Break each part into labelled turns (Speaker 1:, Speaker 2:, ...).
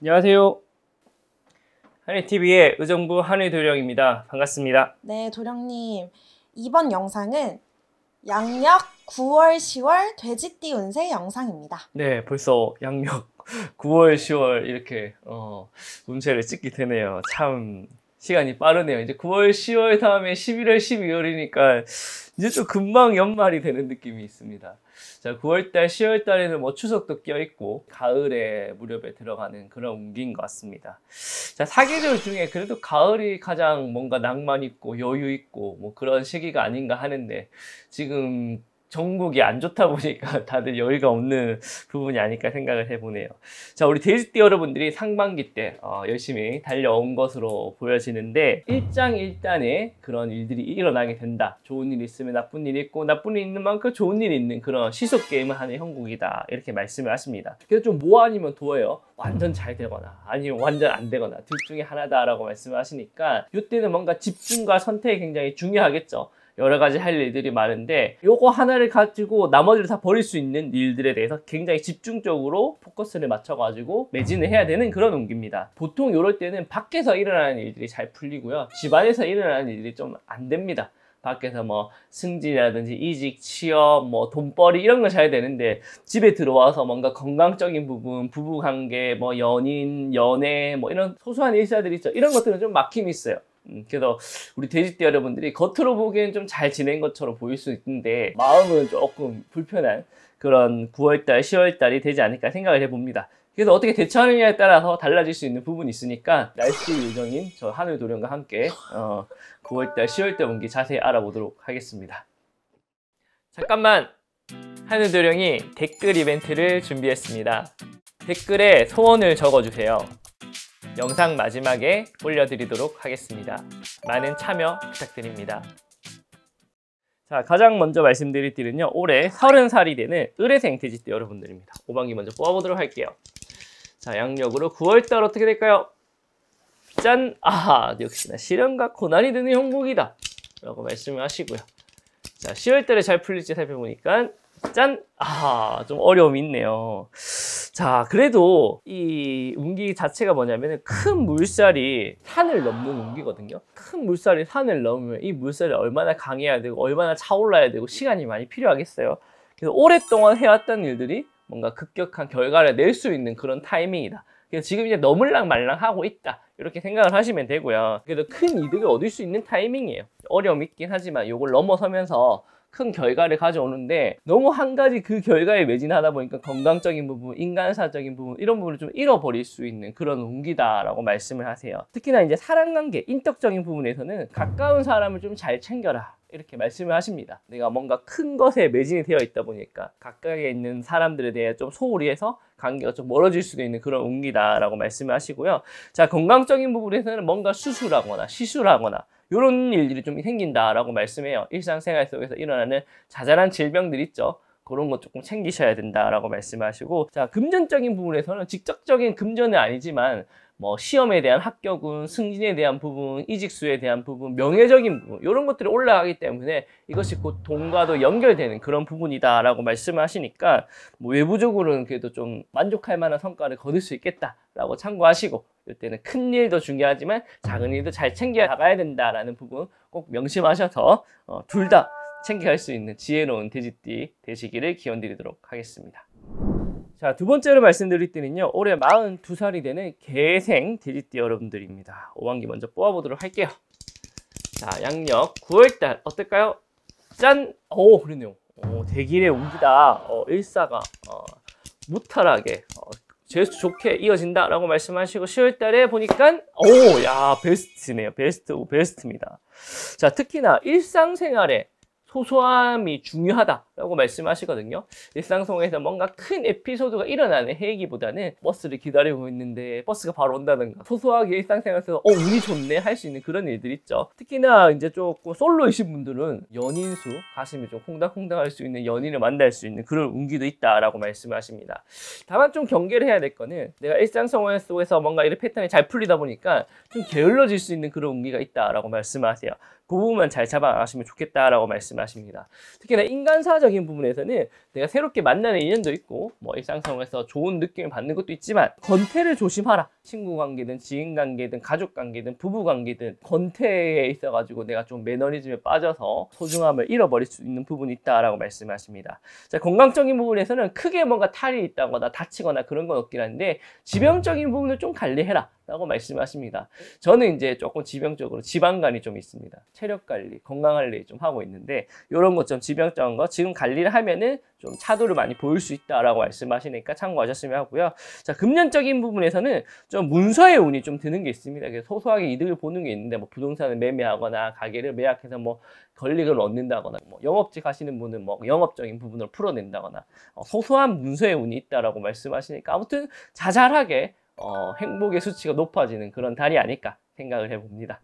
Speaker 1: 안녕하세요. 한일TV의 의정부 한일도령입니다. 반갑습니다.
Speaker 2: 네, 도령님. 이번 영상은 양력 9월, 10월 돼지띠 운세 영상입니다.
Speaker 1: 네, 벌써 양력 9월, 10월 이렇게 어, 운세를 찍게 되네요. 참 시간이 빠르네요. 이제 9월, 10월 다음에 11월, 12월이니까 이제 좀 금방 연말이 되는 느낌이 있습니다. 자, 9월달, 10월달에는 뭐 추석도 껴있고 가을에 무렵에 들어가는 그런 운기인 것 같습니다. 자, 사계절 중에 그래도 가을이 가장 뭔가 낭만 있고 여유 있고 뭐 그런 시기가 아닌가 하는데 지금 전국이 안 좋다 보니까 다들 여유가 없는 부분이 아닐까 생각을 해보네요. 자, 우리 돼지띠 여러분들이 상반기 때 어, 열심히 달려온 것으로 보여지는데 일장일단에 그런 일들이 일어나게 된다. 좋은 일 있으면 나쁜 일 있고 나쁜 일 있는 만큼 좋은 일 있는 그런 시속 게임을 하는 형국이다. 이렇게 말씀을 하십니다. 그래서 좀 뭐 아니면 도예요. 완전 잘 되거나 아니면 완전 안 되거나 둘 중에 하나다라고 말씀을 하시니까 이때는 뭔가 집중과 선택이 굉장히 중요하겠죠. 여러 가지 할 일들이 많은데 요거 하나를 가지고 나머지를 다 버릴 수 있는 일들에 대해서 굉장히 집중적으로 포커스를 맞춰가지고 매진을 해야 되는 그런 운기입니다. 보통 이럴 때는 밖에서 일어나는 일들이 잘 풀리고요. 집안에서 일어나는 일들이 좀 안 됩니다. 밖에서 뭐 승진이라든지 이직, 취업, 뭐 돈벌이 이런 거잘 되는데 집에 들어와서 뭔가 건강적인 부분, 부부관계, 뭐 연인, 연애 뭐 이런 소소한 일사들 있죠. 이런 것들은 좀 막힘이 있어요. 음, 그래서 우리 돼지띠 여러분들이 겉으로 보기엔 좀 잘 지낸 것처럼 보일 수 있는데 마음은 조금 불편한 그런 9월달, 10월달이 되지 않을까 생각을 해봅니다. 그래서 어떻게 대처하느냐에 따라서 달라질 수 있는 부분이 있으니까 날씨 요정인 저 하늘 도령과 함께 어, 9월달, 10월달 운기 자세히 알아보도록 하겠습니다. 잠깐만! 하늘 도령이 댓글 이벤트를 준비했습니다. 댓글에 소원을 적어주세요. 영상 마지막에 올려드리도록 하겠습니다. 많은 참여 부탁드립니다. 자, 가장 먼저 말씀드릴 띠는요. 올해 30살이 되는 의뢰생 돼지띠 여러분들입니다. 5반기 먼저 뽑아보도록 할게요. 자, 양력으로 9월달 어떻게 될까요? 짠! 아, 역시나 시련과 고난이 드는 형국이다. 라고 말씀을 하시고요. 자, 10월달에 잘 풀릴지 살펴보니까 짠! 아, 좀 어려움이 있네요. 자, 그래도 이 운기 자체가 뭐냐면 큰 물살이 산을 넘는 운기거든요. 큰 물살이 산을 넘으면 이 물살이 얼마나 강해야 되고 얼마나 차올라야 되고 시간이 많이 필요하겠어요. 그래서 오랫동안 해왔던 일들이 뭔가 급격한 결과를 낼 수 있는 그런 타이밍이다. 그래서 지금 이제 너물랑 말랑 하고 있다. 이렇게 생각을 하시면 되고요. 그래도 큰 이득을 얻을 수 있는 타이밍이에요. 어려움이 있긴 하지만 이걸 넘어서면서 큰 결과를 가져오는데 너무 한 가지 그 결과에 매진하다 보니까 건강적인 부분, 인간사적인 부분 이런 부분을 좀 잃어버릴 수 있는 그런 운기다라고 말씀을 하세요. 특히나 이제 사랑관계, 인격적인 부분에서는 가까운 사람을 좀 잘 챙겨라. 이렇게 말씀을 하십니다. 내가 뭔가 큰 것에 매진이 되어 있다 보니까 가까이에 있는 사람들에 대해 좀 소홀히 해서 관계가 좀 멀어질 수도 있는 그런 운기다라고 말씀을 하시고요. 자, 건강적인 부분에서는 뭔가 수술하거나 시술하거나 이런 일들이 좀 생긴다라고 말씀해요. 일상생활 속에서 일어나는 자잘한 질병들 있죠. 그런 거 조금 챙기셔야 된다라고 말씀하시고 자 금전적인 부분에서는 직접적인 금전은 아니지만 뭐 시험에 대한 합격은 승진에 대한 부분, 이직수에 대한 부분, 명예적인 부분 이런 것들이 올라가기 때문에 이것이 곧 돈과도 연결되는 그런 부분이다라고 말씀을 하시니까 뭐 외부적으로는 그래도 좀 만족할 만한 성과를 거둘 수 있겠다라고 참고하시고 이때는 큰 일도 중요하지만 작은 일도 잘 챙겨 나가야 된다라는 부분 꼭 명심하셔서 어, 둘 다 챙겨갈 수 있는 지혜로운 돼지띠 되시기를 기원드리도록 하겠습니다. 자, 두 번째로 말씀드릴 때는요. 올해 42살이 되는 개생 돼지띠 여러분들입니다. 5반기 먼저 뽑아보도록 할게요. 자, 양력 9월달 어떨까요? 짠! 오, 그러네요. 오, 대길의 운기다. 어, 일사가 어, 무탈하게 어, 제수 좋게 이어진다라고 말씀하시고 10월달에 보니까 오, 야, 베스트네요. 베스트 오 베스트입니다. 자, 특히나 일상생활에 소소함이 중요하다라고 말씀하시거든요. 일상생활에서 뭔가 큰 에피소드가 일어나는 해기보다는 버스를 기다리고 있는데 버스가 바로 온다든가 소소하게 일상생활에서 어 운이 좋네 할 수 있는 그런 일들 있죠. 특히나 이제 조금 솔로이신 분들은 연인수 가슴이 좀 콩닥콩닥할 수 있는 연인을 만날 수 있는 그런 운기도 있다라고 말씀하십니다. 다만 좀 경계를 해야 될 거는 내가 일상생활 속에서 뭔가 이런 패턴이 잘 풀리다 보니까 좀 게을러질 수 있는 그런 운기가 있다라고 말씀하세요. 그 부분만 잘 잡아가시면 좋겠다라고 말씀하십니다. 특히나 인간사적인 부분에서는 내가 새롭게 만나는 인연도 있고 뭐 일상생활에서 좋은 느낌을 받는 것도 있지만 권태를 조심하라. 친구 관계든 지인 관계든 가족 관계든 부부 관계든 권태에 있어가지고 내가 좀 매너리즘에 빠져서 소중함을 잃어버릴 수 있는 부분이 있다라고 말씀하십니다. 자, 건강적인 부분에서는 크게 뭔가 탈이 있다거나 다치거나 그런 건 없긴 한데 지병적인 부분을 좀 관리해라. 라고 말씀하십니다. 저는 이제 조금 지병적으로 지방간이 좀 있습니다. 체력 관리, 건강 관리 좀 하고 있는데 이런 것 좀 지병적인 거 지금 관리를 하면은 좀 차도를 많이 보일 수 있다라고 말씀하시니까 참고하셨으면 하고요. 자, 금전적인 부분에서는 좀 문서의 운이 좀 드는 게 있습니다. 그래서 소소하게 이득을 보는 게 있는데 뭐 부동산을 매매하거나 가게를 매약해서 뭐 권리금을 얻는다거나 뭐 영업직 하시는 분은 뭐 영업적인 부분을 풀어낸다거나 어, 소소한 문서의 운이 있다라고 말씀하시니까 아무튼 자잘하게 어, 행복의 수치가 높아지는 그런 달이 아닐까 생각을 해봅니다.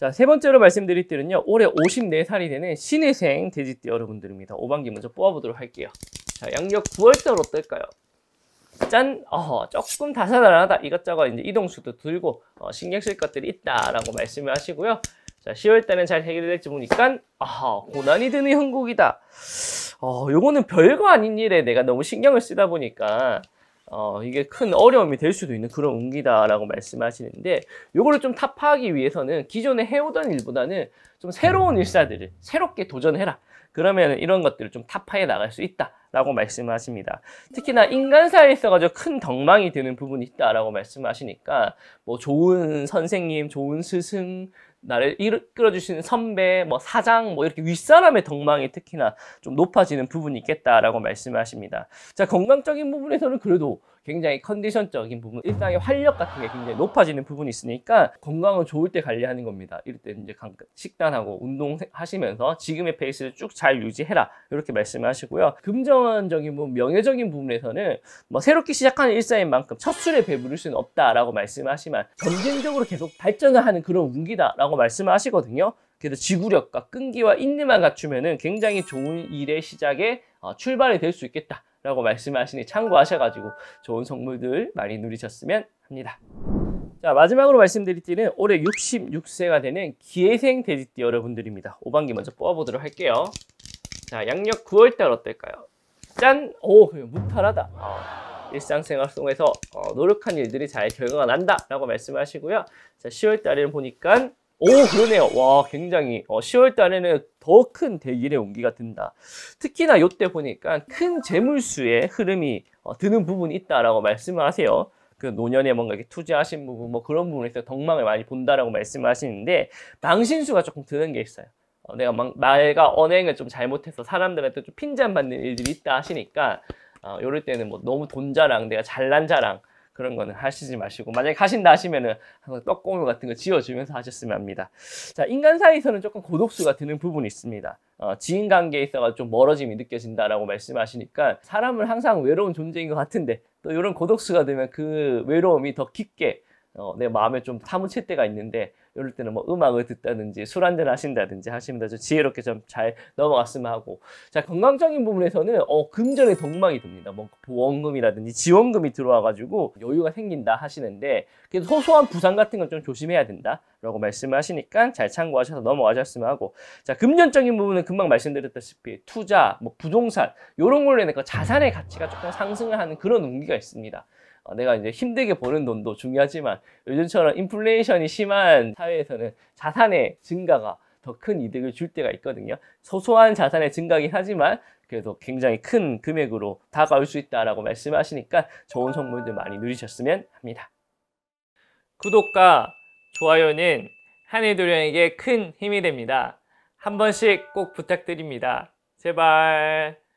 Speaker 1: 자, 세 번째로 말씀드릴 때는요, 올해 54살이 되는 신혜생 돼지띠 여러분들입니다. 5반기 먼저 뽑아보도록 할게요. 자, 양력 9월달 어떨까요? 짠! 어, 조금 다사다난하다. 이것저것 이제 이동수도 들고 어, 신경 쓸 것들이 있다라고 말씀을 하시고요. 자, 10월달은 잘 해결될지 보니까 아, 고난이 드는 형국이다. 어, 요거는 별거 아닌 일에 내가 너무 신경을 쓰다 보니까 어, 이게 큰 어려움이 될 수도 있는 그런 운기다라고 말씀하시는데 요거를 좀 타파하기 위해서는 기존에 해오던 일보다는 좀 새로운 일사들을 새롭게 도전해라. 그러면 이런 것들을 좀 타파해 나갈 수 있다라고 말씀하십니다. 특히나 인간사에 있어가지고 큰 덕망이 드는 부분이 있다라고 말씀하시니까 뭐 좋은 선생님, 좋은 스승, 나를 이끌어주시는 선배, 뭐 사장, 뭐 이렇게 윗사람의 덕망이 특히나 좀 높아지는 부분이 있겠다라고 말씀하십니다. 자, 건강적인 부분에서는 그래도 굉장히 컨디션적인 부분, 일상의 활력 같은 게 굉장히 높아지는 부분이 있으니까 건강은 좋을 때 관리하는 겁니다. 이럴 때 이제 식단하고 운동하시면서 지금의 페이스를 쭉 잘 유지해라. 이렇게 말씀하시고요. 금전적인 부분, 명예적인 부분에서는 뭐 새롭게 시작하는 일상인 만큼 첫 술에 배부를 수는 없다라고 말씀하시면 점진적으로 계속 발전을 하는 그런 운기다라고 말씀하시거든요. 그래서 지구력과 끈기와 인내만 갖추면은 굉장히 좋은 일의 시작에 어, 출발이 될 수 있겠다. 라고 말씀하시니 참고하셔가지고 좋은 선물들 많이 누리셨으면 합니다. 자 마지막으로 말씀드릴 띠는 올해 66세가 되는 기회생 돼지띠 여러분들입니다. 5반기 먼저 뽑아보도록 할게요. 자 양력 9월달 어떨까요? 짠! 오 무탈하다. 어, 일상생활 속에서 어, 노력한 일들이 잘 결과가 난다 라고 말씀하시고요. 자 10월달에는 보니까 오 그러네요. 와 굉장히 어, 10월 달에는 더 큰 대길의 온기가 든다. 특히나 요때 보니까 큰 재물수의 흐름이 어, 드는 부분이 있다라고 말씀을 하세요. 그 노년에 뭔가 이렇게 투자하신 부분 뭐 그런 부분에서 덕망을 많이 본다라고 말씀하시는데 망신수가 조금 드는 게 있어요. 어, 내가 막 말과 언행을 좀 잘못해서 사람들한테 좀 핀잔 받는 일들이 있다 하시니까 어, 요럴 때는 뭐 너무 돈 자랑, 내가 잘난 자랑 그런 거는 하시지 마시고 만약에 하신다 하시면은 항상 떡고물 같은 거 지어주면서 하셨으면 합니다. 자 인간 사이에서는 조금 고독수가 드는 부분이 있습니다. 어, 지인 관계에 있어가 좀 멀어짐이 느껴진다라고 말씀하시니까 사람은 항상 외로운 존재인 것 같은데 또 이런 고독수가 되면 그 외로움이 더 깊게 어, 내 마음에 좀 사무칠 때가 있는데 이럴 때는 뭐 음악을 듣다든지 술 한잔 하신다든지 하시면 좀 지혜롭게 좀 잘 넘어갔으면 하고. 자 건강적인 부분에서는 어 금전의 덕망이 듭니다. 뭐 보험금이라든지 지원금이 들어와 가지고 여유가 생긴다 하시는데 그래도 소소한 부상 같은 건 좀 조심해야 된다 라고 말씀을 하시니까 잘 참고하셔서 넘어가셨으면 하고. 자 금전적인 부분은 금방 말씀드렸다시피 투자 뭐 부동산 이런 걸로 인해 자산의 가치가 조금 상승을 하는 그런 운기가 있습니다. 어, 내가 이제 힘들게 버는 돈도 중요하지만 요즘처럼 인플레이션이 심한 사회에서는 자산의 증가가 더 큰 이득을 줄 때가 있거든요. 소소한 자산의 증가긴 하지만 그래도 굉장히 큰 금액으로 다가올 수 있다라고 말씀하시니까 좋은 선물들 많이 누리셨으면 합니다. 구독과 좋아요는 한해도령에게 큰 힘이 됩니다. 한 번씩 꼭 부탁드립니다. 제발.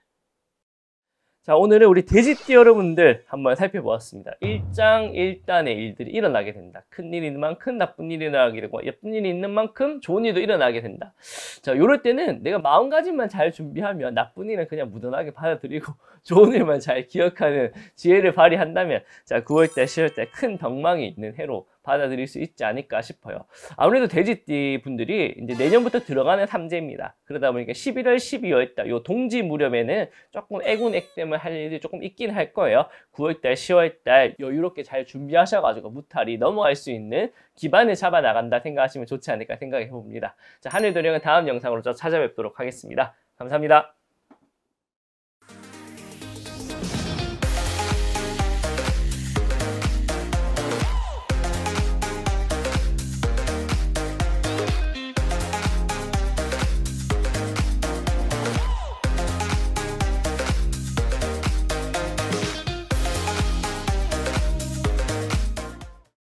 Speaker 1: 자, 오늘은 우리 돼지띠 여러분들 한번 살펴보았습니다. 일장일단의 일들이 일어나게 된다. 큰 일이 있는 만큼 나쁜 일이 일어나게 되고, 예쁜 일이 있는 만큼 좋은 일도 일어나게 된다. 자, 요럴 때는 내가 마음가짐만 잘 준비하면 나쁜 일은 그냥 무던하게 받아들이고, 좋은 일만 잘 기억하는 지혜를 발휘한다면, 자, 9월달, 10월달 큰 덕망이 있는 해로 받아들일 수 있지 않을까 싶어요. 아무래도 돼지띠 분들이 이제 내년부터 들어가는 삼재입니다. 그러다 보니까 11월, 12월 달, 요 동지 무렵에는 조금 애군액땜을 할 일이 조금 있긴 할 거예요. 9월 달, 10월 달 여유롭게 잘 준비하셔가지고 무탈이 넘어갈 수 있는 기반을 잡아 나간다 생각하시면 좋지 않을까 생각해 봅니다. 자, 하늘도령은 다음 영상으로 저 찾아뵙도록 하겠습니다. 감사합니다.